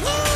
Woohoo!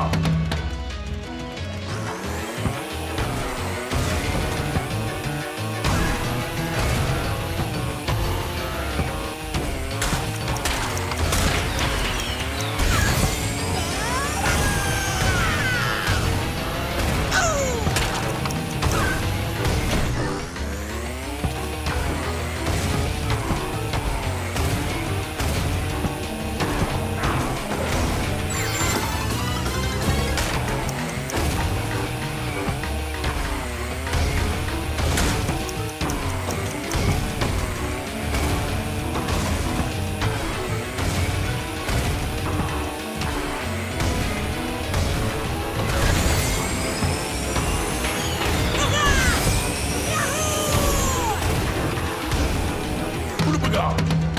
Wow. Supergirl.